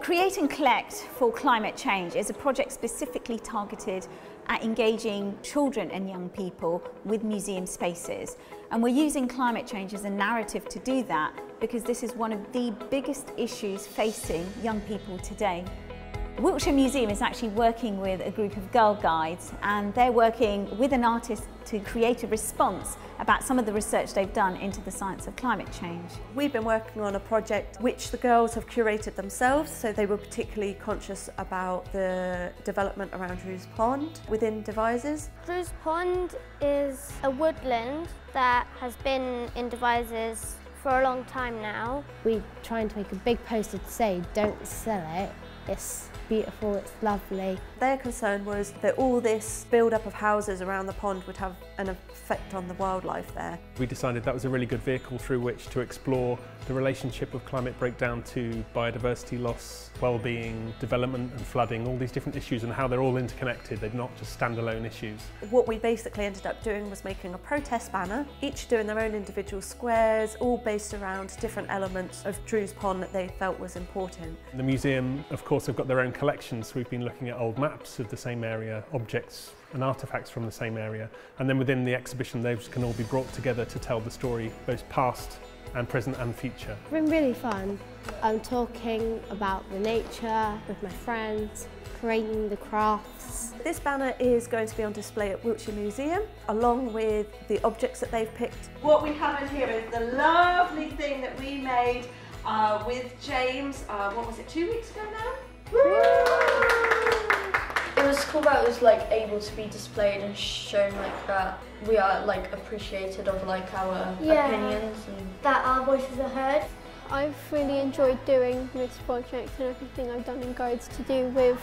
Create and Collect for Climate Change is a project specifically targeted at engaging children and young people with museum spaces. And we're using climate change as a narrative to do that because this is one of the biggest issues facing young people today. Wiltshire Museum is actually working with a group of Girl Guides and they're working with an artist to create a response about some of the research they've done into the science of climate change. We've been working on a project which the girls have curated themselves, so they were particularly conscious about the development around Drews Pond within Devizes. Drews Pond is a woodland that has been in Devizes for a long time now. We're trying to make a big poster to say don't sell it, it's beautiful, it's lovely. Their concern was that all this build-up of houses around the pond would have an effect on the wildlife there. We decided that was a really good vehicle through which to explore the relationship of climate breakdown to biodiversity loss, well-being, development and flooding, all these different issues and how they're all interconnected, they're not just standalone issues. What we basically ended up doing was making a protest banner, each doing their own individual squares, all based around different elements of Drews Pond that they felt was important. The museum, of course, have got their own collections. We've been looking at old maps of the same area, objects and artefacts from the same area. And then within the exhibition, those can all be brought together to tell the story, both past and present and future. It's been really fun. I'm talking about the nature with my friends, creating the crafts. This banner is going to be on display at Wiltshire Museum along with the objects that they've picked. What we have in here is the lovely thing that we made uh, with James, uh, what was it, two weeks ago now? It was cool that it was like able to be displayed and shown like that we are like appreciated of like our Yeah. opinions and That our voices are heard. I've really enjoyed doing this project and everything I've done in guides to do with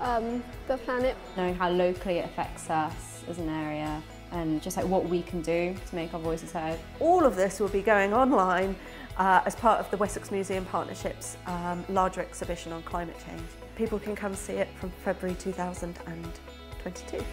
um, the planet. knowing how locally it affects us as an area and just like what we can do to make our voices heard. All of this will be going online uh, as part of the Wessex Museum Partnership's um, larger exhibition on climate change. People can come see it from February 2022.